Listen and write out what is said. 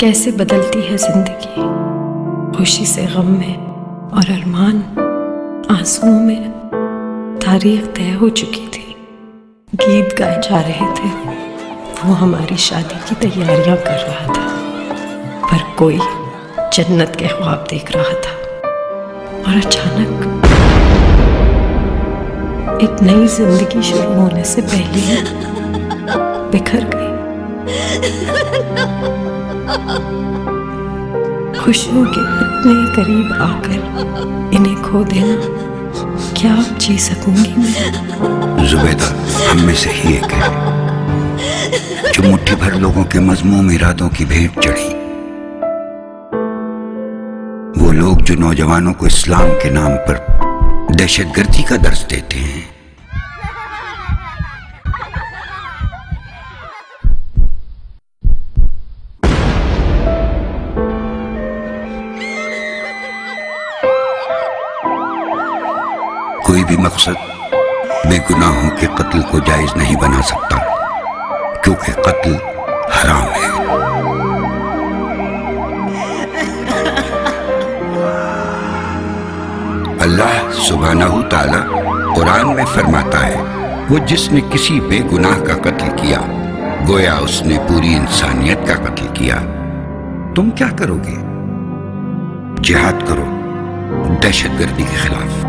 कैसे बदलती है ज़िंदगी? खुशी से गम में और अरमान आंसुओं में तारीख तय हो चुकी थी। गीत गाए जा रहे थे। वो हमारी शादी की तैयारियाँ कर रहा था। पर कोई जन्नत के ख्वाब देख रहा था। और अचानक एक नई ज़िंदगी शुरू होने से पहले बिखर गई। खुशियों के इतने करीब आकर इन्हें खो देना। क्या अब जी सकूँगी मैं? जुबैदा, हम में से ही एक है जो मुट्ठी भर लोगों के मजमूम इरादों की भेंट चढ़ी। वो लोग जो नौजवानों को इस्लाम के नाम पर दहशतगर्दी का दर्ज देते हैं। कोई भी मकसद बेगुनाहों के कत्ल को जायज़ नहीं बना सकता, क्योंकि कत्ल हराम है। अल्लाह सुबहानहू ताला कुरान में फरमाता है, वो जिसने किसी बेगुनाह का कत्ल किया, गोया उसने पूरी इंसानियत का कत्ल किया, तुम क्या करोगे? जिहाद करो, दहशतगर्दी के खिलाफ।